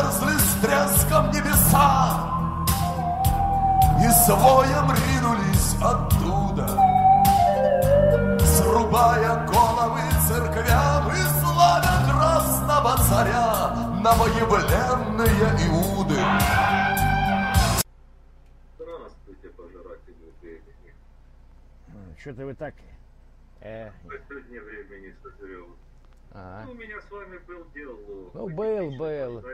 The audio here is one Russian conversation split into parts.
разверзли с треском небеса И своем ринулись оттуда Срубая головы церквям И славя красного царя Новоявленные Иуды Здравствуйте, пожиратели времени. Что-то вы так... Э, Сегодня времени созрел. Ага. Ну, у меня с вами был диалог. Ну, Вы был, был.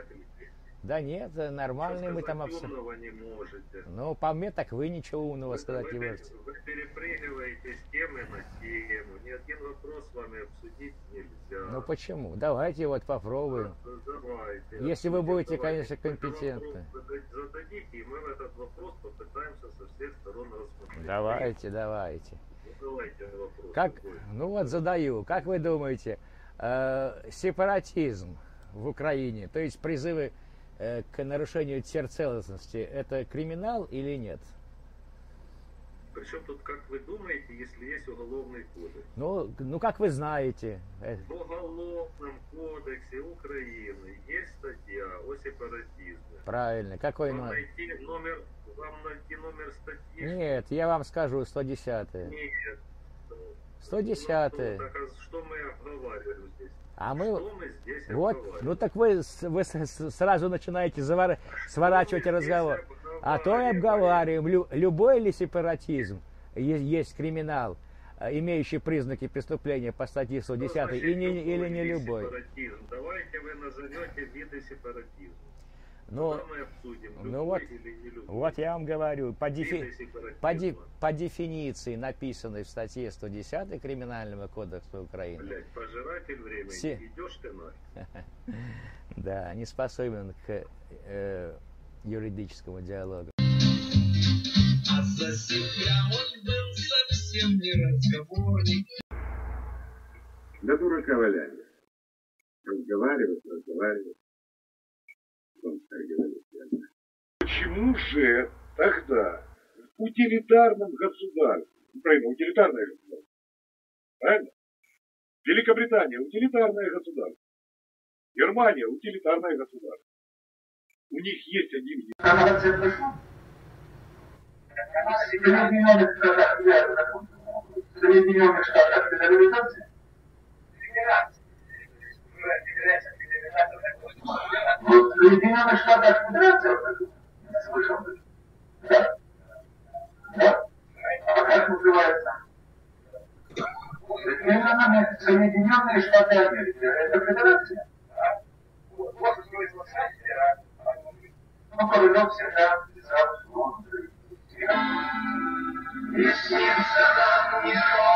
Да нет, э, нормальные Что мы там абсолютно... не можете. Ну, по мне, так вы ничего умного Вы- сказать не вы, можете. вы перепрыгиваете с темы на тему. Ни один вопрос с вами обсудить нельзя. Ну почему? Давайте вот попробуем. Давайте. Если вы будете, давайте. конечно, компетентны. Зададите, и мы в этот вопрос попытаемся со всех сторон рассмотреть. Давайте, давайте. Ну, давайте вопрос. Как, какой. ну вот задаю, как вы думаете, э, сепаратизм в Украине, то есть призывы э, к нарушению терцелостности, это криминал или нет? Причем тут, как вы думаете, если есть уголовный кодекс? Ну, ну как вы знаете, э, В Уголовном кодексе Украины есть статья о сепаратизме. правильно, какой Вам номер? найти номер, вам найти номер статьи? Нет, я вам скажу 110 Нет. 110 Ну, так а что мы? А мы, Что мы здесь вот, обговариваем? ну так вы, вы сразу начинаете завар- сворачивать разговор. А то и обговариваем, лю- любой ли сепаратизм е- есть криминал, э, имеющий признаки преступления по статье Что 110, значит и не, любой или не любой. Сепаратизм? Давайте вы назовете виды сепаратизма. Ну, Тогда мы обсудим, ну вот, вот я вам говорю, по, дефи- по, ди- по дефиниции, написанной в статье 110 Криминального кодекса Украины, Блять, пожиратель времени, Все. идешь ты нахер. да, не способен к э, юридическому диалогу. А за себя он был совсем не разговорник. Да дурака валяли. Разговаривать, разговаривать. Почему же тогда в утилитарном государстве, Украина утилитарное государство, правильно? Великобритания утилитарное государство. Германия утилитарное государство. У них есть один. Соединенных Штатах Соединенных Штатах Соединенных Штатах Федерация? Я слышал. Да? Да? А как называется? Соединенные, Соединенные Штаты Америки. Это федерация? Вот смысл Ну, Королев всегда писал, что он и снится нам неровно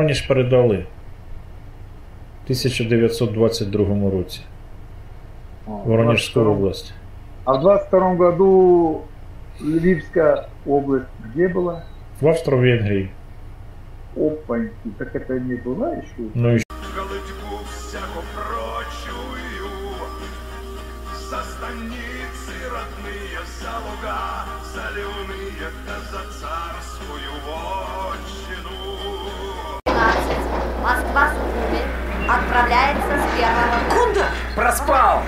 Воронеж передали в 1922 році. Воронежську область. А в 22 году Львивская область где была? В Австро-Венгрії. Опаньки, так это не была еще? Ну і голытьбу всяко прочую За станицы родные, за луга Соленые, да за царскую вотчину 12. Москва-Сухуми отправляется с первого... Куда? Проспал!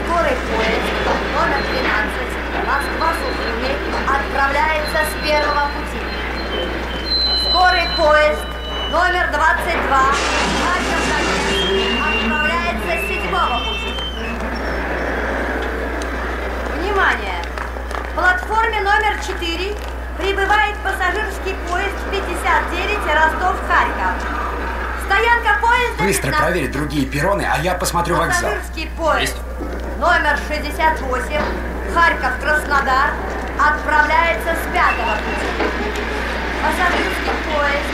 Скорый поезд номер 12. Москва-Сухуми отправляется с первого пути. Скорый поезд номер 22. Харьков-Донецк отправляется с седьмого пути. Внимание! В платформе номер 4 прибывает пассажирский поезд 59 Ростов-Харьков. Быстро 15. проверь другие перроны, а я посмотрю вокзал. Пассажирский поезд номер 68 Харьков-Краснодар отправляется с пятого пути. Пассажирский поезд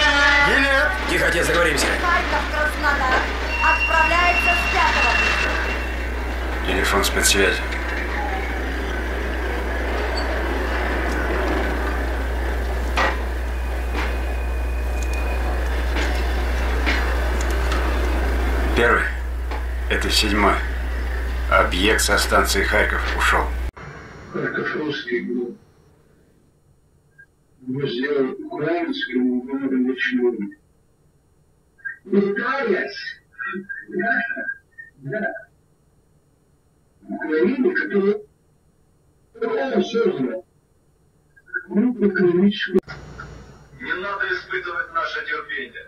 Нет! Тихо, отец, заговоримся. Харьков-Краснодар отправляется с пятого пути. Телефон спецсвязи. Седьмой. Объект со станции Харьков ушел. Харьковский был. Мы сделали украинскому городу ничего. Украинец? Да, да. Украина, которая он создал. Ну, экономическую Не надо испытывать наше терпение.